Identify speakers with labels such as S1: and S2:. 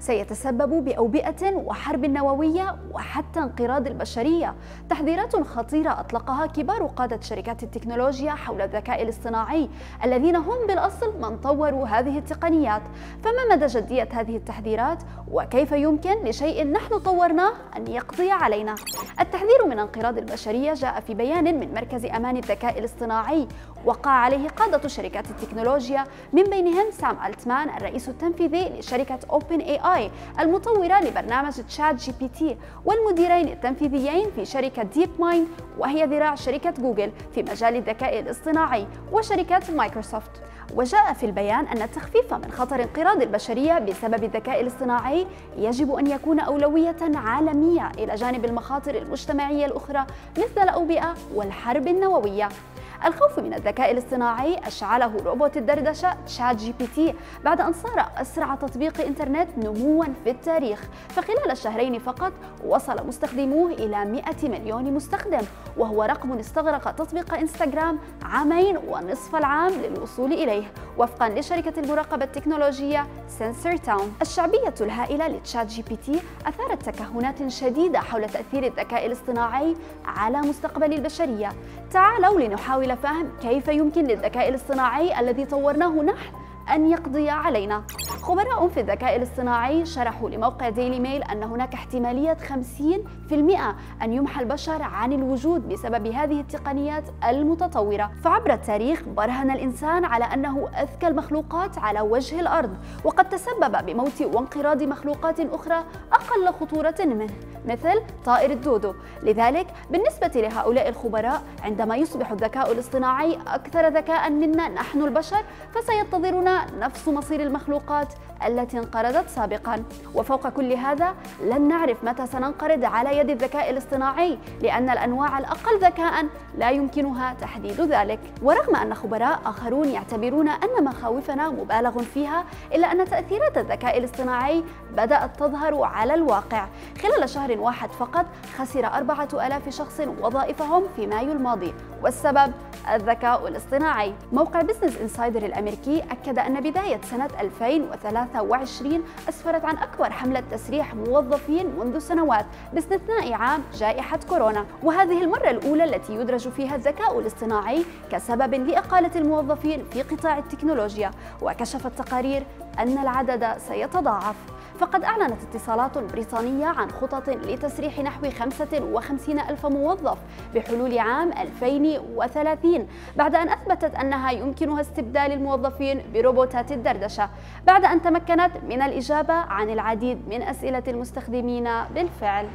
S1: سيتسبب بأوبئة وحرب نووية وحتى انقراض البشرية. تحذيرات خطيرة أطلقها كبار قادة شركات التكنولوجيا حول الذكاء الاصطناعي الذين هم بالأصل من طوروا هذه التقنيات. فما مدى جدية هذه التحذيرات؟ وكيف يمكن لشيء نحن طورناه أن يقضي علينا؟ التحذير من انقراض البشرية جاء في بيان من مركز أمان الذكاء الاصطناعي. وقع عليه قادة شركات التكنولوجيا من بينهم سام ألتمان الرئيس التنفيذي لشركة OpenAI المطورة لبرنامج ChatGPT والمديرين التنفيذيين في شركة DeepMind وهي ذراع شركة جوجل في مجال الذكاء الاصطناعي وشركة مايكروسوفت. وجاء في البيان أن التخفيف من خطر انقراض البشرية بسبب الذكاء الاصطناعي يجب أن يكون أولوية عالمية إلى جانب المخاطر المجتمعية الأخرى مثل الأوبئة والحرب النووية. الخوف من الذكاء الاصطناعي أشعله روبوت الدردشة ChatGPT بعد أن صار أسرع تطبيق إنترنت نموا في التاريخ. فخلال الشهرين فقط وصل مستخدموه إلى 100 مليون مستخدم وهو رقم استغرق تطبيق إنستغرام عامين ونصف العام للوصول إليه. وفقا لشركة المراقبة التكنولوجية Sensor Tower الشعبية الهائلة ل ChatGPT أثارت تكهنات شديدة حول تأثير الذكاء الاصطناعي على مستقبل البشرية. تعالوا لنحاول فهم كيف يمكن للذكاء الاصطناعي الذي طورناه نحن أن يقضي علينا. خبراء في الذكاء الاصطناعي شرحوا لموقع ديلي ميل أن هناك احتمالية 50% أن يمحى البشر عن الوجود بسبب هذه التقنيات المتطورة. فعبر التاريخ برهن الإنسان على أنه أذكى المخلوقات على وجه الأرض وقد تسبب بموت وانقراض مخلوقات أخرى أقل خطورة منه. مثل طائر الدودو. لذلك بالنسبة لهؤلاء الخبراء عندما يصبح الذكاء الاصطناعي أكثر ذكاء منا نحن البشر فسينتظرنا نفس مصير المخلوقات. التي انقرضت سابقا. وفوق كل هذا لن نعرف متى سننقرض على يد الذكاء الاصطناعي لأن الأنواع الأقل ذكاء لا يمكنها تحديد ذلك. ورغم أن خبراء آخرون يعتبرون أن مخاوفنا مبالغ فيها إلا أن تأثيرات الذكاء الاصطناعي بدأت تظهر على الواقع. خلال شهر واحد فقط خسر أربعة ألاف شخص وظائفهم في مايو الماضي. والسبب؟ الذكاء الاصطناعي. موقع Business Insider الأمريكي أكد أن بداية سنة 2023 أسفرت عن أكبر حملة تسريح موظفين منذ سنوات باستثناء عام جائحة كورونا. وهذه المرة الأولى التي يدرج فيها الذكاء الاصطناعي كسبب لإقالة الموظفين في قطاع التكنولوجيا. وكشفت تقارير أن العدد سيتضاعف. فقد أعلنت اتصالات بريطانية عن خطط لتسريح نحو 55 ألف موظف بحلول عام 2030 بعد أن أثبتت أنها يمكنها استبدال الموظفين بروبوتات الدردشة بعد أن تمكنت من الإجابة عن العديد من أسئلة المستخدمين بالفعل.